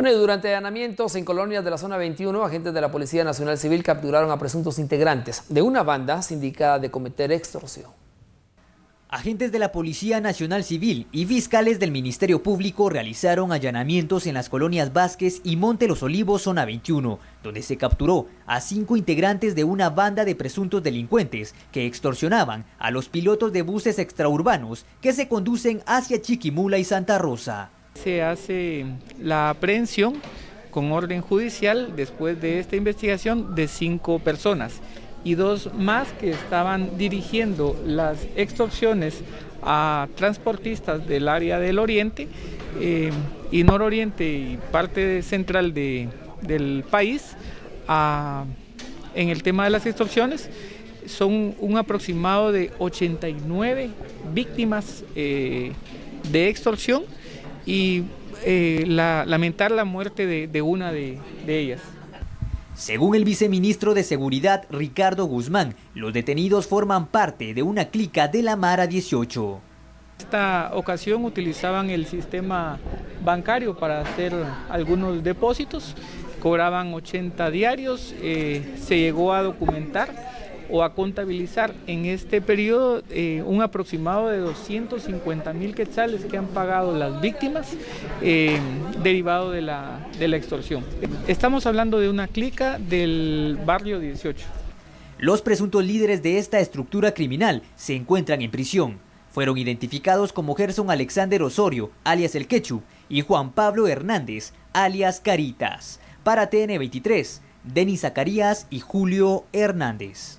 Bueno, durante allanamientos en colonias de la zona 21, agentes de la Policía Nacional Civil capturaron a presuntos integrantes de una banda sindicada de cometer extorsión. Agentes de la Policía Nacional Civil y fiscales del Ministerio Público realizaron allanamientos en las colonias Vázquez y Monte Los Olivos, zona 21, donde se capturó a cinco integrantes de una banda de presuntos delincuentes que extorsionaban a los pilotos de buses extraurbanos que se conducen hacia Chiquimula y Santa Rosa. Se hace la aprehensión con orden judicial después de esta investigación de cinco personas y dos más que estaban dirigiendo las extorsiones a transportistas del área del oriente eh, y nororiente y parte central del país en el tema de las extorsiones. Son un aproximado de 89 víctimas eh, de extorsión y eh, lamentar la muerte de, una de, de ellas. Según el viceministro de Seguridad Ricardo Guzmán, los detenidos forman parte de una clica de la Mara 18. Esta ocasión utilizaban el sistema bancario para hacer algunos depósitos, cobraban 80 diarios, eh, se llegó a documentar o a contabilizar en este periodo eh, un aproximado de 250 mil quetzales que han pagado las víctimas eh, derivado de la, de la extorsión. Estamos hablando de una clica del barrio 18. Los presuntos líderes de esta estructura criminal se encuentran en prisión. Fueron identificados como Gerson Alexander Osorio, alias El Quechu, y Juan Pablo Hernández, alias Caritas. Para TN23, Denis Zacarías y Julio Hernández.